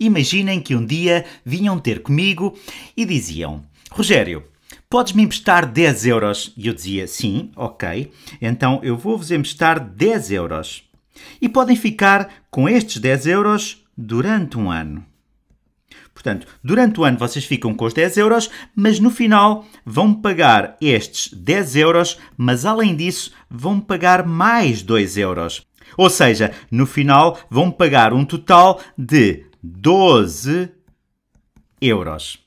Imaginem que um dia vinham ter comigo e diziam: Rogério, podes-me emprestar 10 euros? E eu dizia: Sim, ok, então eu vou-vos emprestar 10 euros. E podem ficar com estes 10 euros durante um ano. Portanto, durante o ano vocês ficam com os 10 euros, mas no final vão pagar estes 10 euros, mas além disso vão pagar mais 2 euros. Ou seja, no final vão pagar um total de 12 euros.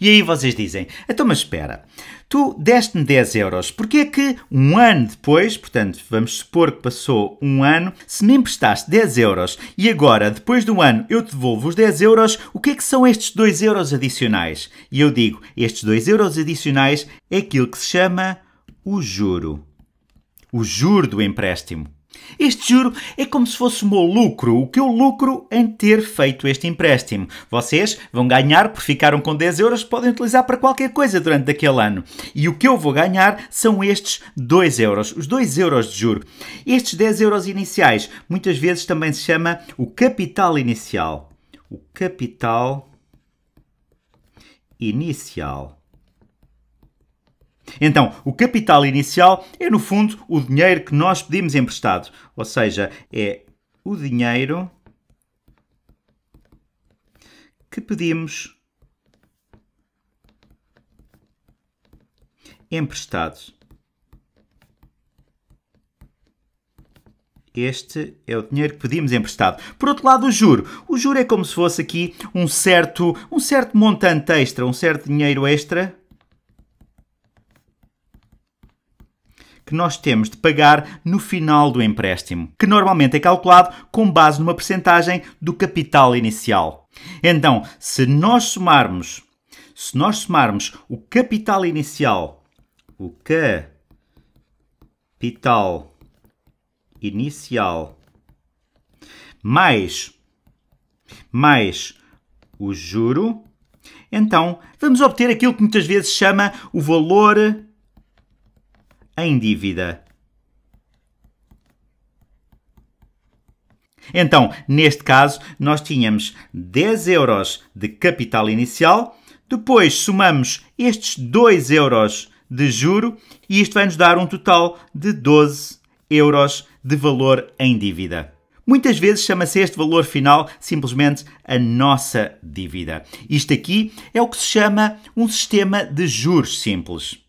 E aí vocês dizem, então mas espera, tu deste-me 10 euros, porque é que um ano depois, portanto, vamos supor que passou um ano, se me emprestaste 10 euros e agora, depois do ano, eu te devolvo os 10 euros, o que é que são estes 2 euros adicionais? E eu digo, estes 2 euros adicionais é aquilo que se chama o juro. O juro do empréstimo. Este juro é como se fosse o meu lucro, o que eu lucro em ter feito este empréstimo. Vocês vão ganhar por ficaram com 10 euros, podem utilizar para qualquer coisa durante aquele ano. E o que eu vou ganhar são estes 2 euros, os 2 euros de juro. Estes 10 euros iniciais, muitas vezes também se chama o capital inicial. O capital inicial. Então, o capital inicial é, no fundo, o dinheiro que nós pedimos emprestado. Ou seja, é o dinheiro que pedimos emprestado. Este é o dinheiro que pedimos emprestado. Por outro lado, o juro. O juro é como se fosse aqui um certo, um certo montante extra, um certo dinheiro extra que nós temos de pagar no final do empréstimo, que normalmente é calculado com base numa percentagem do capital inicial. Então, se nós somarmos, se nós somarmos o capital inicial, o capital inicial mais mais o juro, então vamos obter aquilo que muitas vezes chama o valor em dívida. Então, neste caso, nós tínhamos 10 euros de capital inicial, depois somamos estes 2 euros de juro e isto vai nos dar um total de 12 euros de valor em dívida. Muitas vezes chama-se este valor final simplesmente a nossa dívida. Isto aqui é o que se chama um sistema de juros simples.